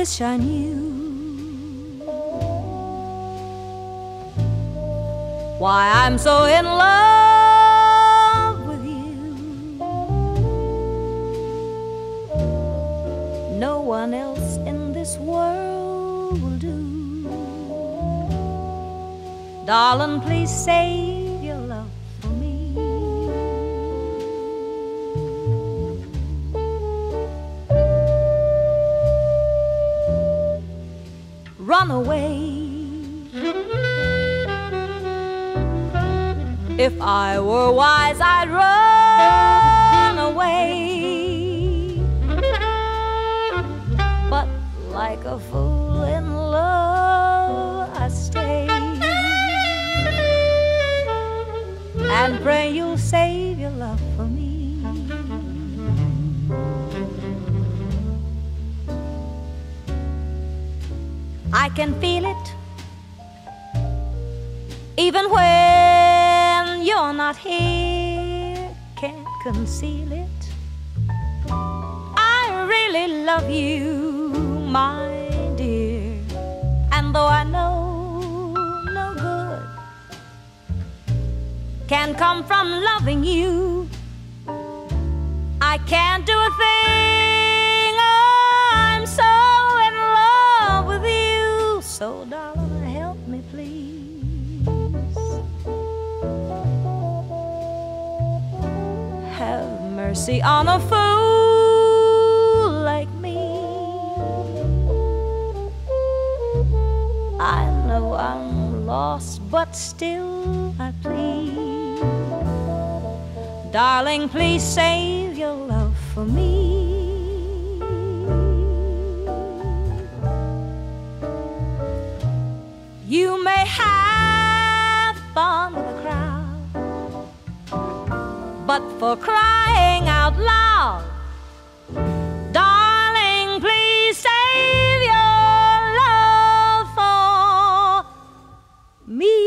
wish I knew why I'm so in love with you. No one else in this world will do. Darling, please save Run away. If I were wise, I'd run away. But like a fool in love, I stay and pray you'll save your love for me. I can feel it even when you're not here, can't conceal it. I really love you, my dear, and though I know no good can come from loving you, I can't do a thing. Mercy on a fool like me. I know I'm lost, but still I plead. Darling, please save your love for me. You may have fun but for crying out loud. Darling, please save your love for me.